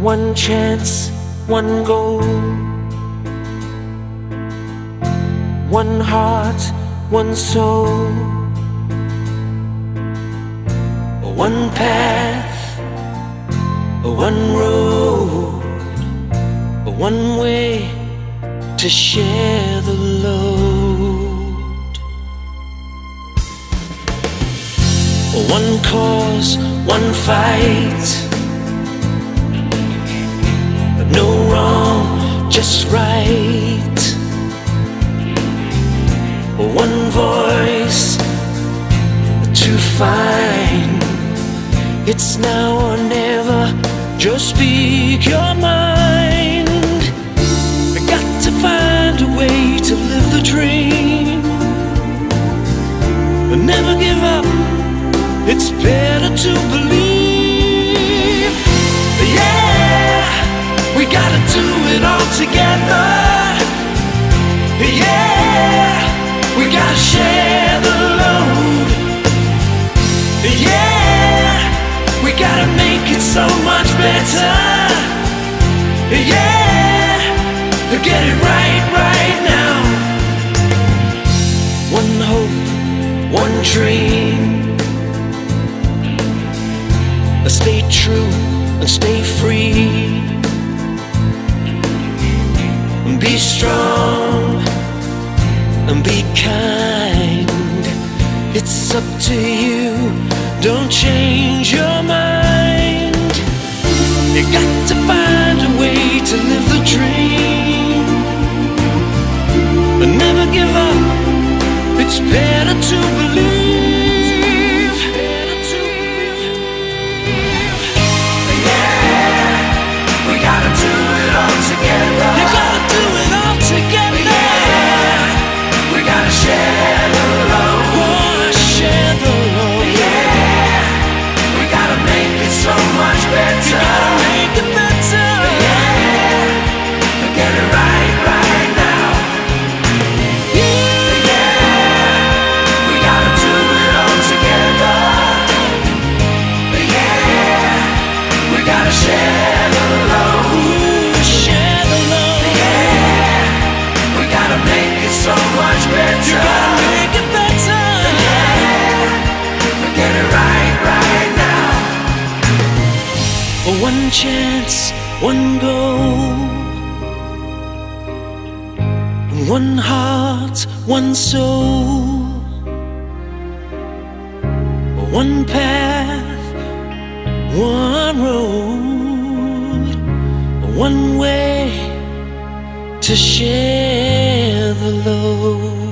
one chance, one goal, one heart, one soul, one path, one road, one way to share the load. One cause, one fight just right. One voice to find. It's now or never. Just speak your mind. It all together. Yeah, we gotta share the load. Yeah, we gotta make it so much better. Yeah, to get it right, right now. One hope, one dream. Stay true and stay free. Be strong and be kind. It's up to you. Don't change your mind. You got to find a way to live the dream. One chance, one goal, one heart, one soul, one path, one road, one way to share the load.